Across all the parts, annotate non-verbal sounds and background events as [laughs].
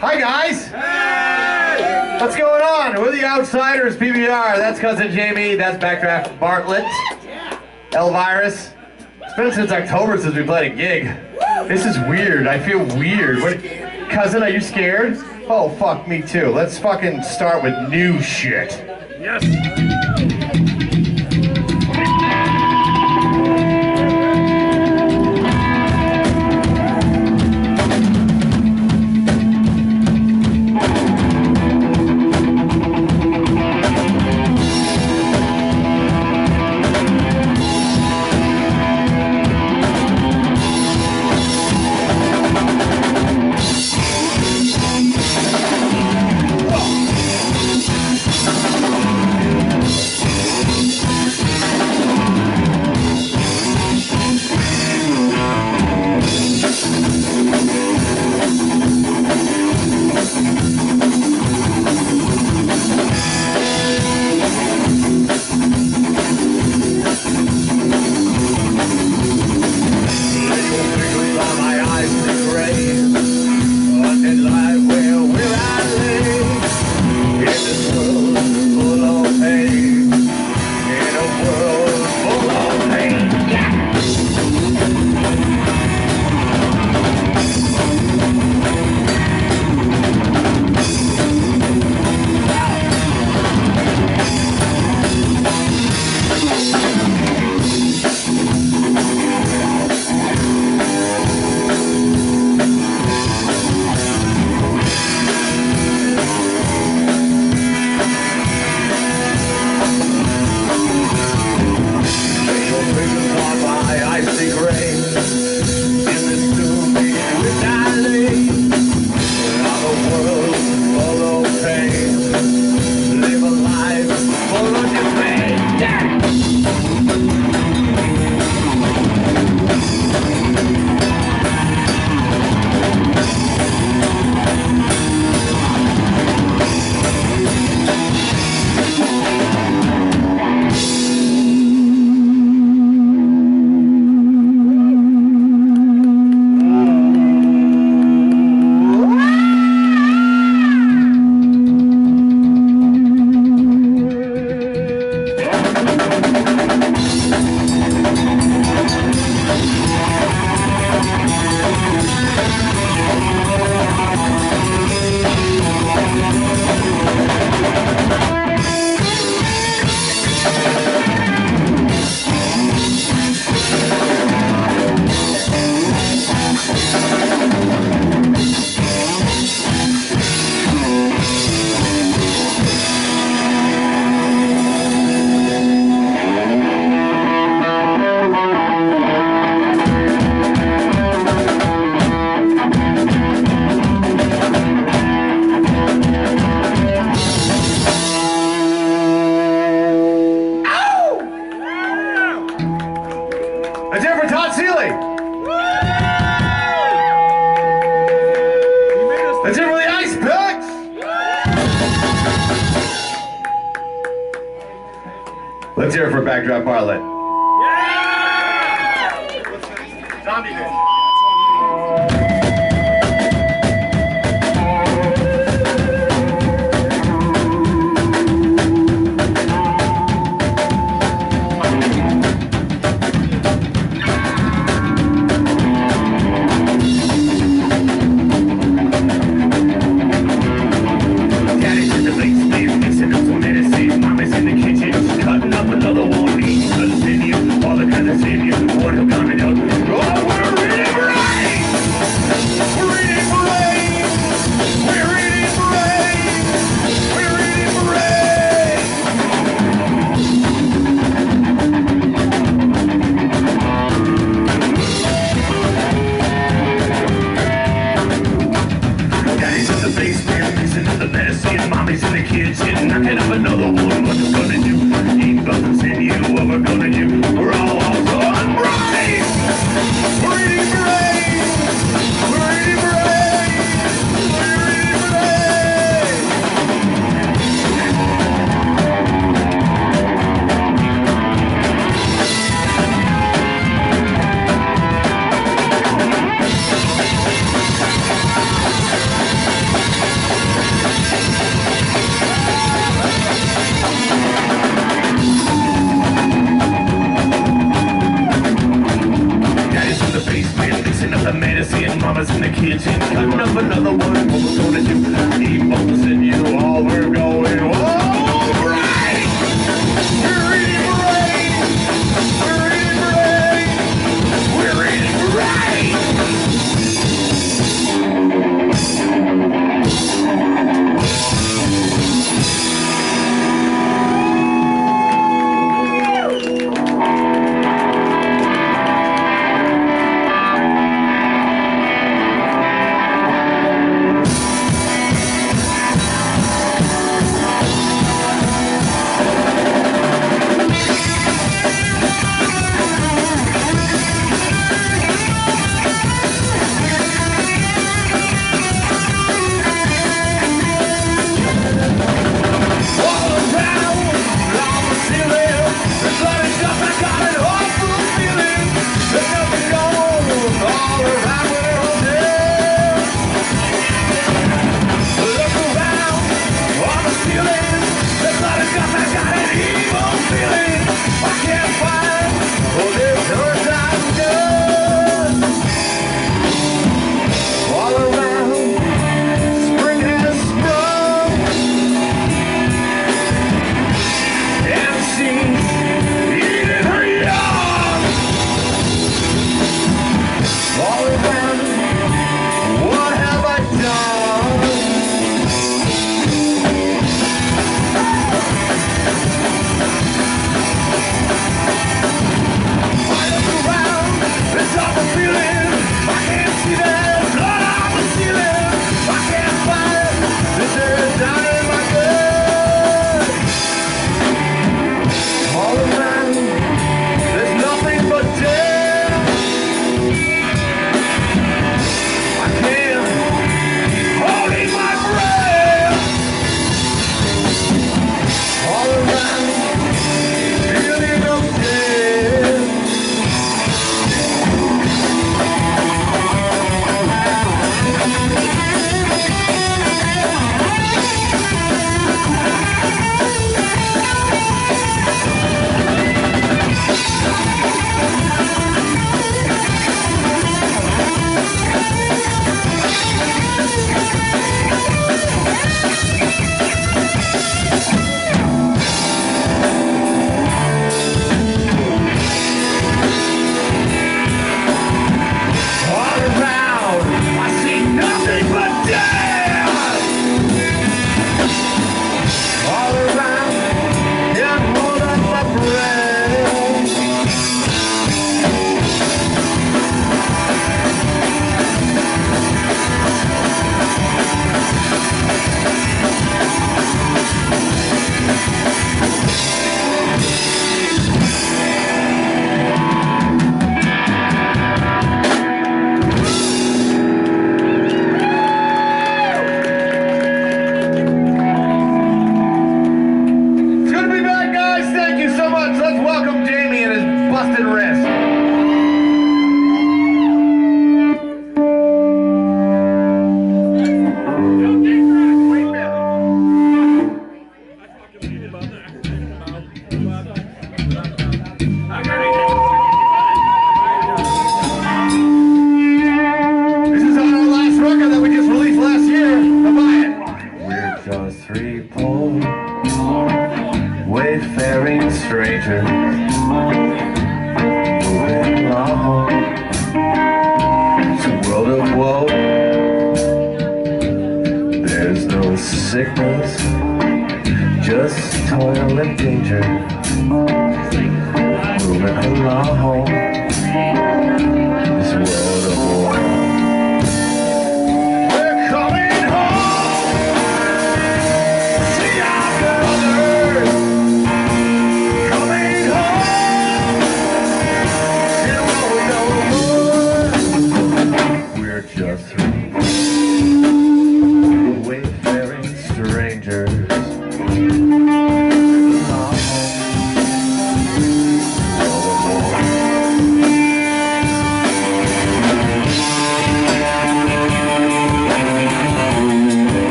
Hi, guys. What's going on? We're the Outsiders, PBR. That's Cousin Jamie. That's Backdraft Bartlett. Elvirus. It's been since October since we played a gig. This is weird. I feel weird. What, cousin, are you scared? Oh, fuck, me too. Let's fucking start with new shit. Yes. Let's hear it for Backdraft Bartlett. Zombie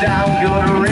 down. Gonna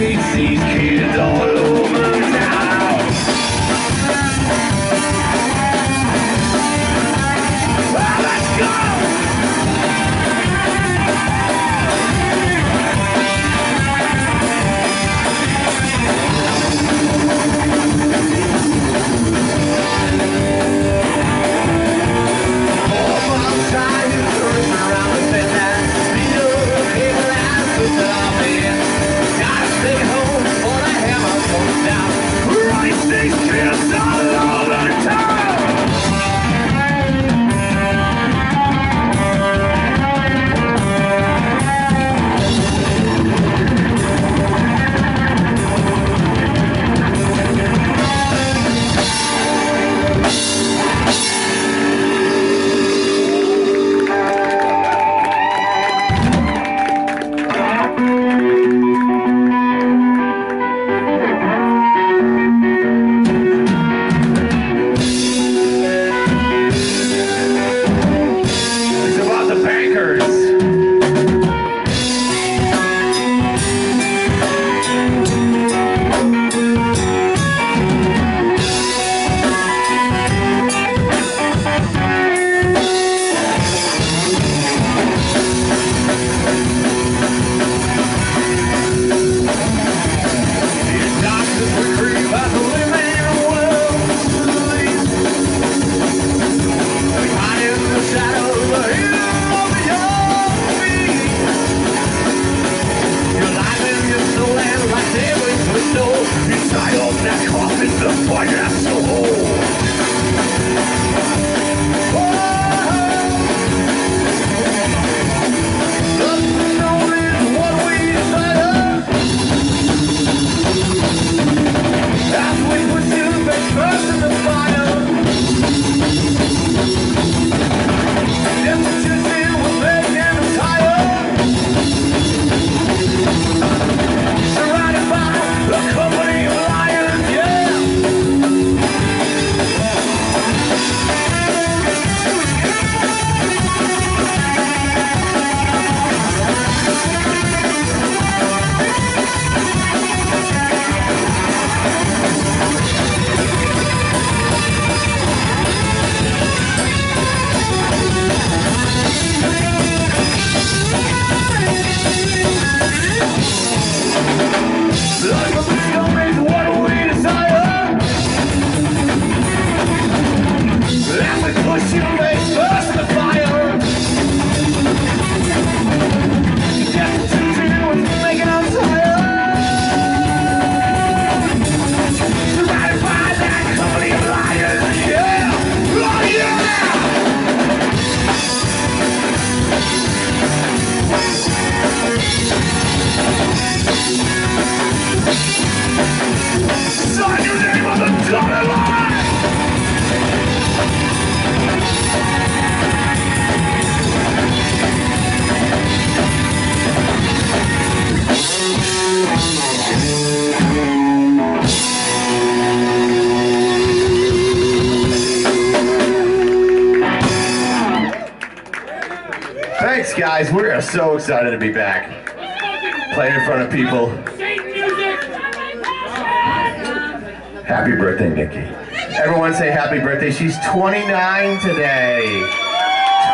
guys, we're so excited to be back. Playing in front of people. Happy birthday, Nikki. Everyone say happy birthday. She's 29 today.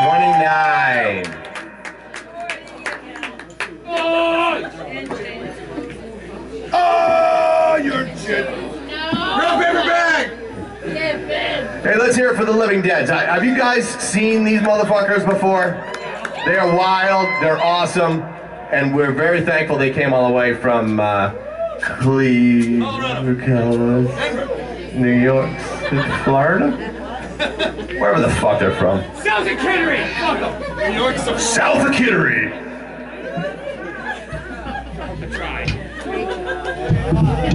29. Oh, you're shit. No. paper bag. Hey, let's hear it for the Living Dead. Have you guys seen these motherfuckers before? They are wild, they're awesome, and we're very thankful they came all the way from uh, Cleveland, New York, Florida? Wherever the fuck they're from. South of Kittery! New York, South of Kittery!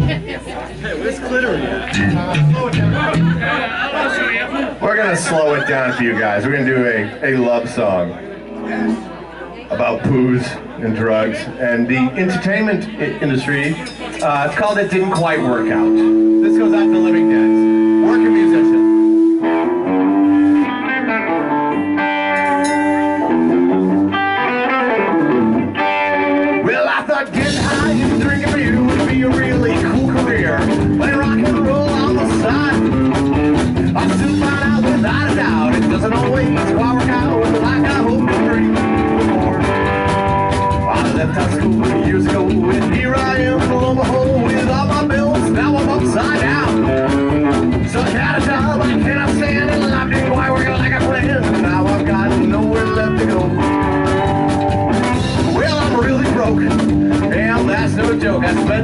Hey, where's We're gonna slow it down for you guys. We're gonna do a, a love song about poos and drugs. And the entertainment industry, uh, it's called It Didn't Quite Work Out. This goes out to Living Dead.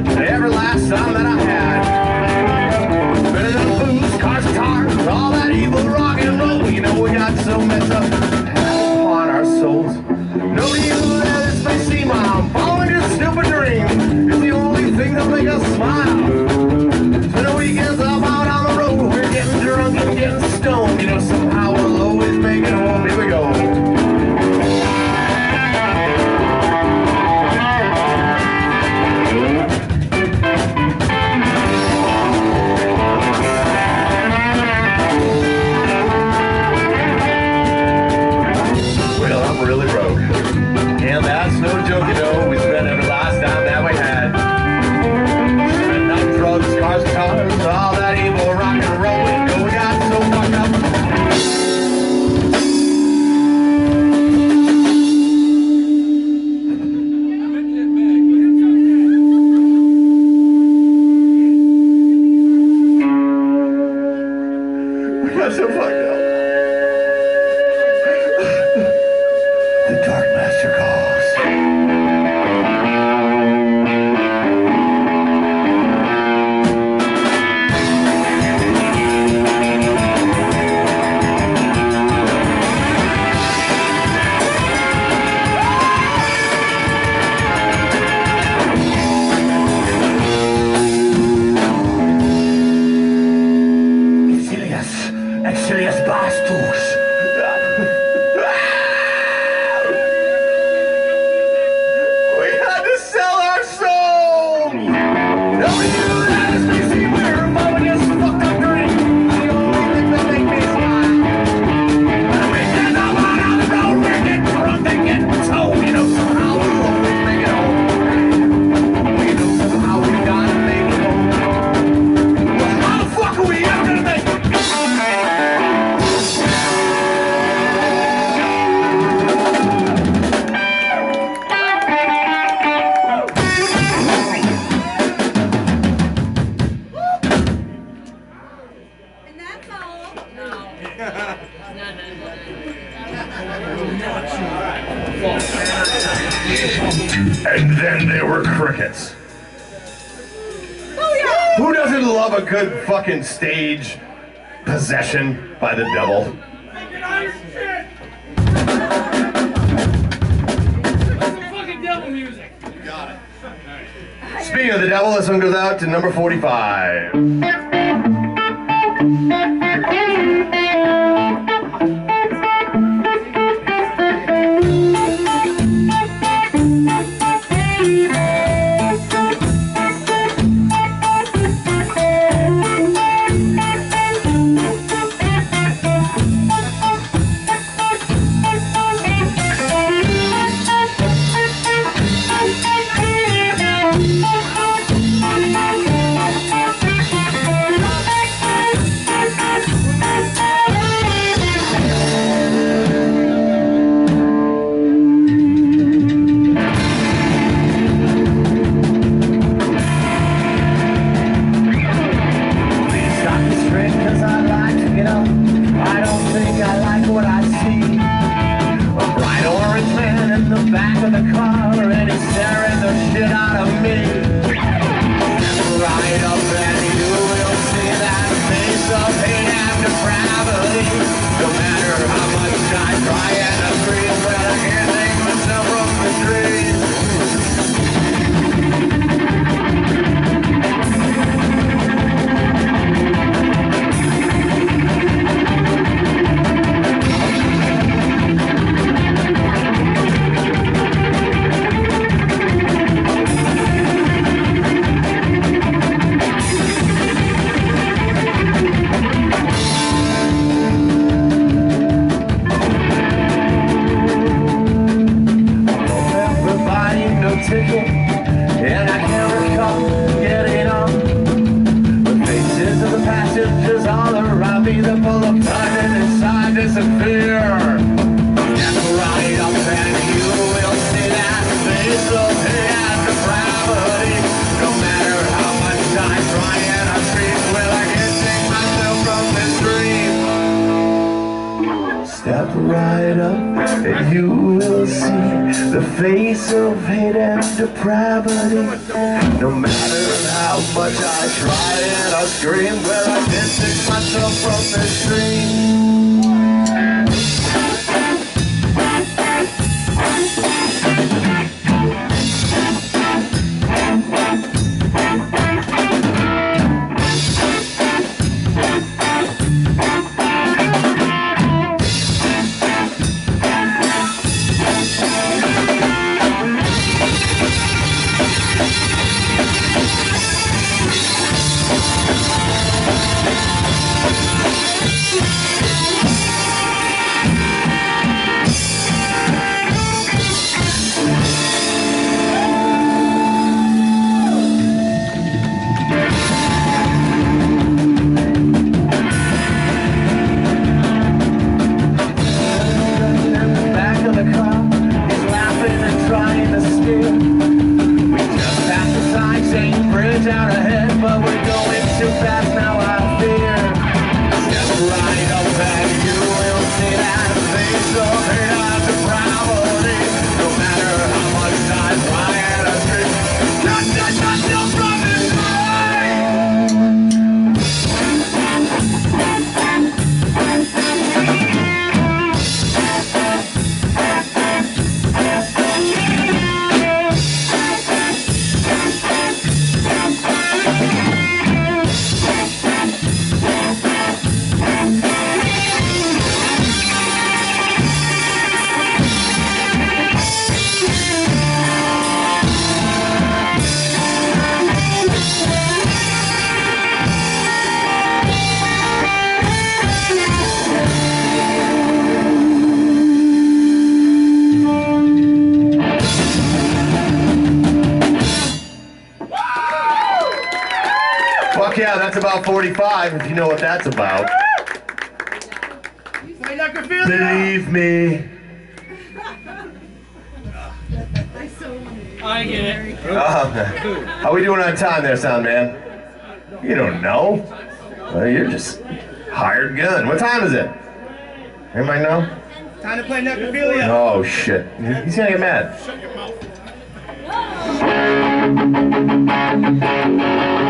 good. The everlasting song that I by the devil. Speaking of the devil, let's go out to number 45. 45, if you know what that's about. Believe me. I get it. Uh, how we doing on time there, sound man? You don't know. Well, you're just hired gun. What time is it? Anybody know? Time to play necrophilia. Oh, shit. He's gonna get mad. Shut your mouth.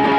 [laughs]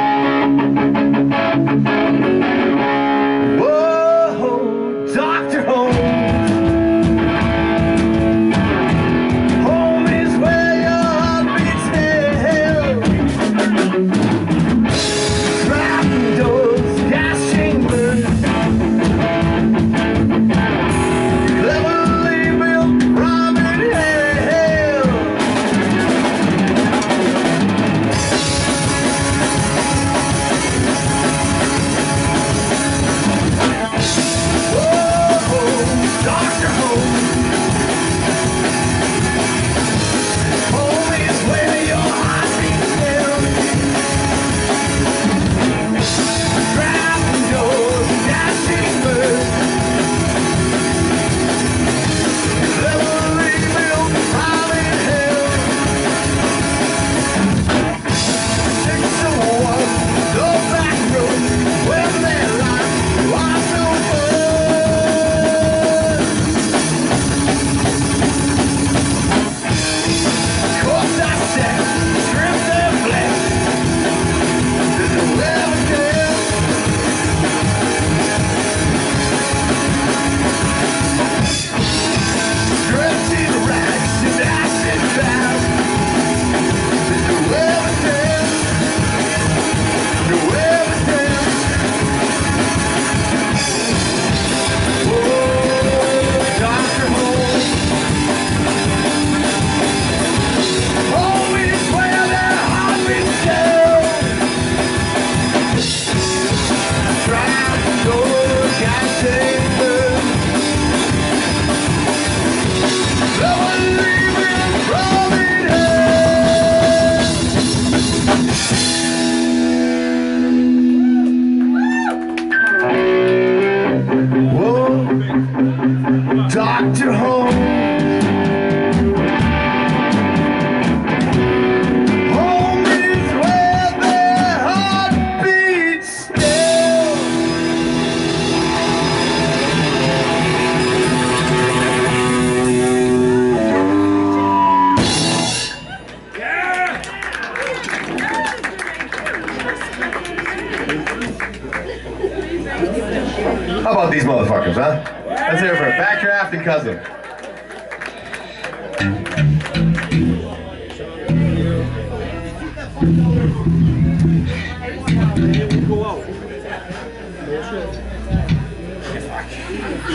How about these motherfuckers, huh? Let's hear it for Backdraft and Cousin.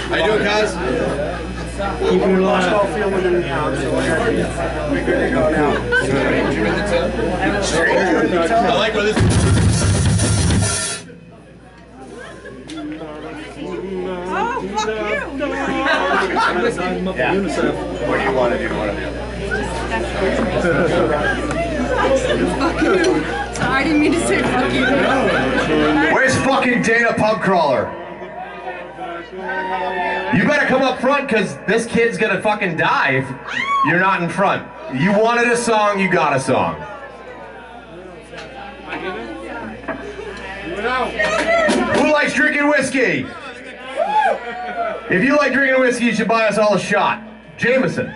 How you doing, guys? Keep it alive. I feel within the house. We're good to go now. I like where this Yeah. What do you want to do? Fuck you. I didn't mean to say fuck you. Where's fucking Dana Pub Crawler? You better come up front because this kid's gonna fucking die you're not in front. You wanted a song, you got a song. Who likes drinking whiskey? If you like drinking whiskey, you should buy us all a shot. Jameson.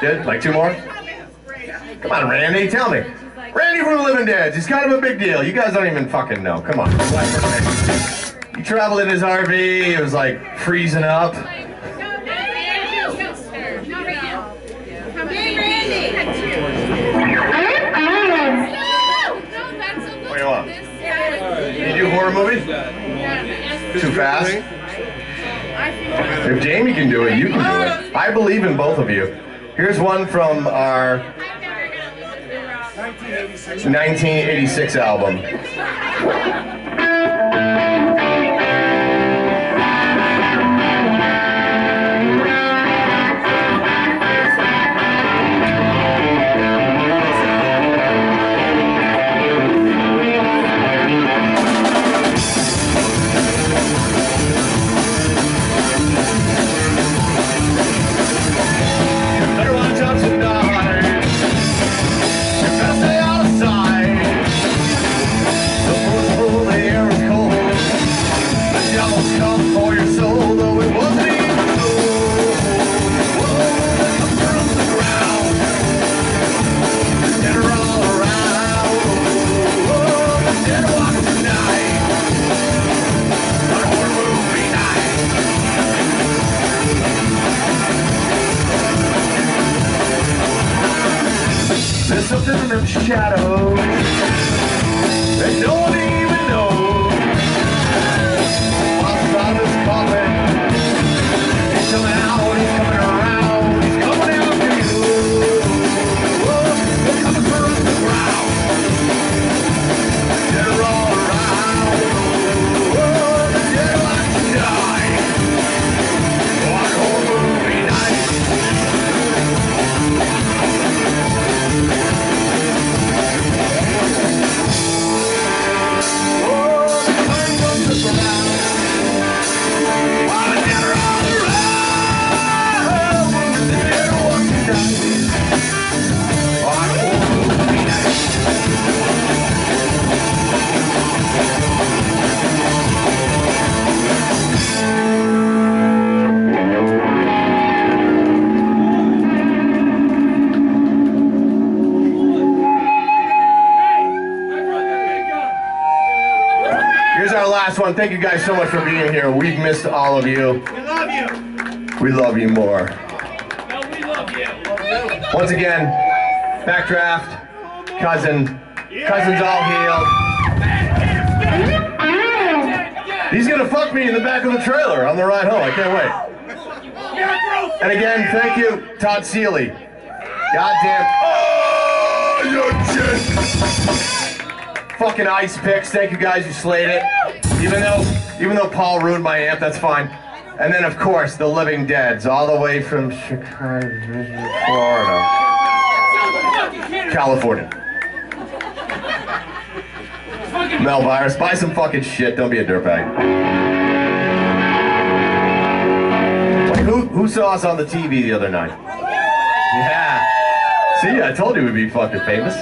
Time? Like two more? Come on, Randy. Tell me. Randy from the Living Dead. He's kind of a big deal. You guys don't even fucking know. Come on. He traveled in his RV. It was like freezing up. What do you want? You do horror movies? Too fast? If Jamie can do it, you can do it. I believe in both of you. Here's one from our 1986 album. Last one. Thank you guys so much for being here. We've missed all of you. We love you. We love you more. No, we love you. Once again, backdraft, cousin, cousin's all healed. He's gonna fuck me in the back of the trailer on the ride home. I can't wait. And again, thank you, Todd Seeley. Goddamn. Oh, you shit. Fucking ice picks. Thank you guys. You slayed it. Even though, even though Paul ruined my amp, that's fine. And then, of course, the Living Deads, all the way from Chicago, Florida, California. Mel Virus, buy some fucking shit. Don't be a dirtbag. Wait, who, who saw us on the TV the other night? Yeah. See, I told you we'd be fucking famous.